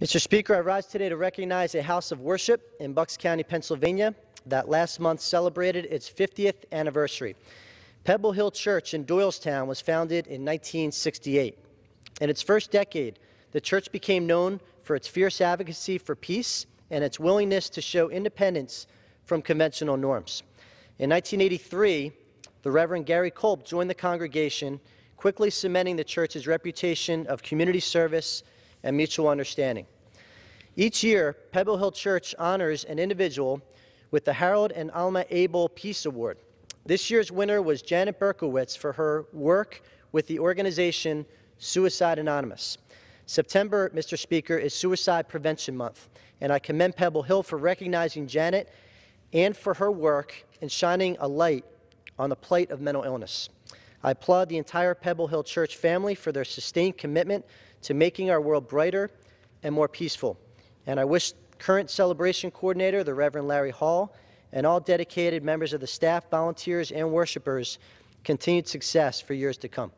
Mr. Speaker, I rise today to recognize a house of worship in Bucks County, Pennsylvania that last month celebrated its 50th anniversary. Pebble Hill Church in Doylestown was founded in 1968. In its first decade, the church became known for its fierce advocacy for peace and its willingness to show independence from conventional norms. In 1983, the Reverend Gary Kolb joined the congregation, quickly cementing the church's reputation of community service and mutual understanding. Each year, Pebble Hill Church honors an individual with the Harold and Alma Abel Peace Award. This year's winner was Janet Berkowitz for her work with the organization Suicide Anonymous. September, Mr. Speaker, is Suicide Prevention Month, and I commend Pebble Hill for recognizing Janet and for her work in shining a light on the plight of mental illness. I applaud the entire Pebble Hill Church family for their sustained commitment to making our world brighter and more peaceful. And I wish current celebration coordinator, the Reverend Larry Hall, and all dedicated members of the staff, volunteers, and worshipers continued success for years to come.